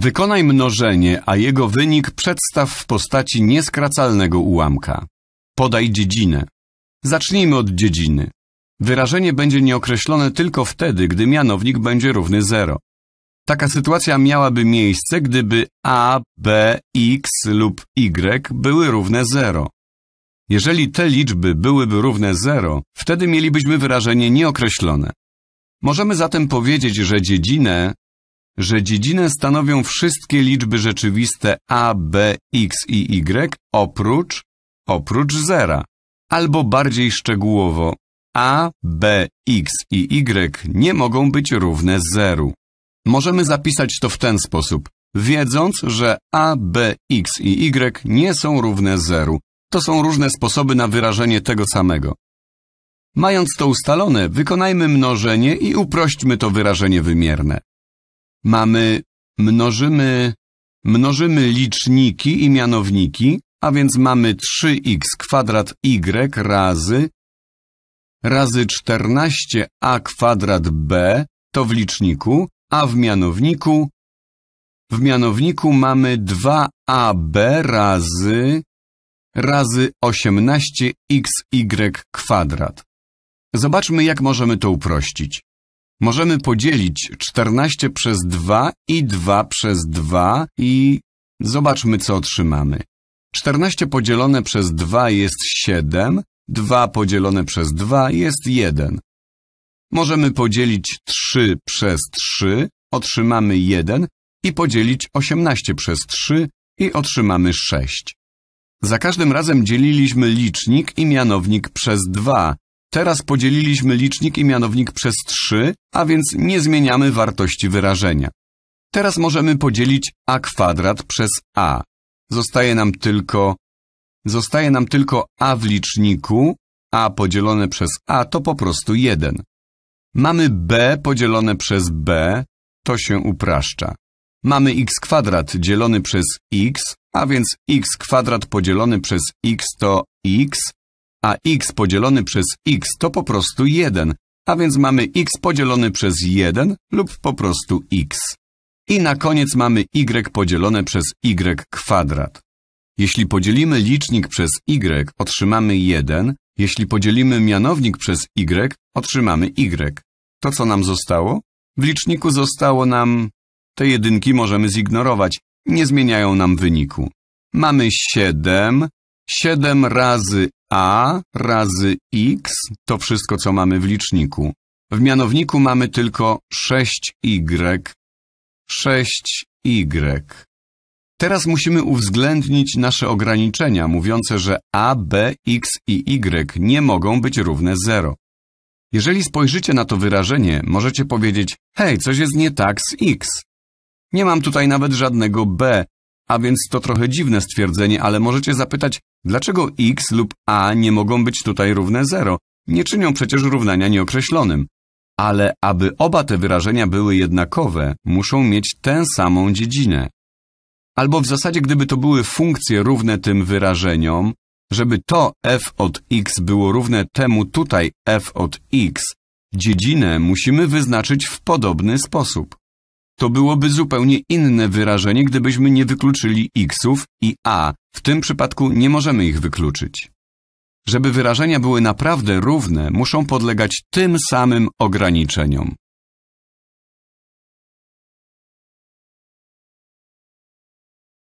Wykonaj mnożenie, a jego wynik przedstaw w postaci nieskracalnego ułamka. Podaj dziedzinę. Zacznijmy od dziedziny. Wyrażenie będzie nieokreślone tylko wtedy, gdy mianownik będzie równy 0. Taka sytuacja miałaby miejsce, gdyby a, b, x lub y były równe 0. Jeżeli te liczby byłyby równe 0, wtedy mielibyśmy wyrażenie nieokreślone. Możemy zatem powiedzieć, że dziedzinę, że dziedzinę stanowią wszystkie liczby rzeczywiste a, b, x i y oprócz, oprócz zera. Albo bardziej szczegółowo, a, b, x i y nie mogą być równe zeru. Możemy zapisać to w ten sposób, wiedząc, że a, b, x i y nie są równe zeru. To są różne sposoby na wyrażenie tego samego. Mając to ustalone, wykonajmy mnożenie i uprośćmy to wyrażenie wymierne. Mamy, mnożymy, mnożymy liczniki i mianowniki, a więc mamy 3x kwadrat y razy razy 14a kwadrat b, to w liczniku, a w mianowniku w mianowniku mamy 2ab razy razy 18xy kwadrat. Zobaczmy, jak możemy to uprościć. Możemy podzielić 14 przez 2 i 2 przez 2 i zobaczmy, co otrzymamy. 14 podzielone przez 2 jest 7, 2 podzielone przez 2 jest 1. Możemy podzielić 3 przez 3, otrzymamy 1 i podzielić 18 przez 3 i otrzymamy 6. Za każdym razem dzieliliśmy licznik i mianownik przez 2. Teraz podzieliliśmy licznik i mianownik przez 3, a więc nie zmieniamy wartości wyrażenia. Teraz możemy podzielić a kwadrat przez a. Zostaje nam tylko Zostaje nam tylko a w liczniku, a podzielone przez a to po prostu 1. Mamy b podzielone przez b, to się upraszcza. Mamy x kwadrat dzielony przez x, a więc x kwadrat podzielony przez x to x, a x podzielony przez x to po prostu 1, a więc mamy x podzielony przez 1 lub po prostu x. I na koniec mamy y podzielone przez y kwadrat. Jeśli podzielimy licznik przez y, otrzymamy 1, jeśli podzielimy mianownik przez y, otrzymamy y. To co nam zostało? W liczniku zostało nam... Te jedynki możemy zignorować, nie zmieniają nam wyniku. Mamy 7, 7 razy a razy x, to wszystko co mamy w liczniku. W mianowniku mamy tylko 6y, 6y. Teraz musimy uwzględnić nasze ograniczenia mówiące, że a, b, x i y nie mogą być równe 0. Jeżeli spojrzycie na to wyrażenie, możecie powiedzieć, hej, coś jest nie tak z x. Nie mam tutaj nawet żadnego b, a więc to trochę dziwne stwierdzenie, ale możecie zapytać, dlaczego x lub a nie mogą być tutaj równe 0? Nie czynią przecież równania nieokreślonym. Ale aby oba te wyrażenia były jednakowe, muszą mieć tę samą dziedzinę. Albo w zasadzie, gdyby to były funkcje równe tym wyrażeniom, żeby to f od x było równe temu tutaj f od x, dziedzinę musimy wyznaczyć w podobny sposób. To byłoby zupełnie inne wyrażenie, gdybyśmy nie wykluczyli xów i a. W tym przypadku nie możemy ich wykluczyć. Żeby wyrażenia były naprawdę równe, muszą podlegać tym samym ograniczeniom.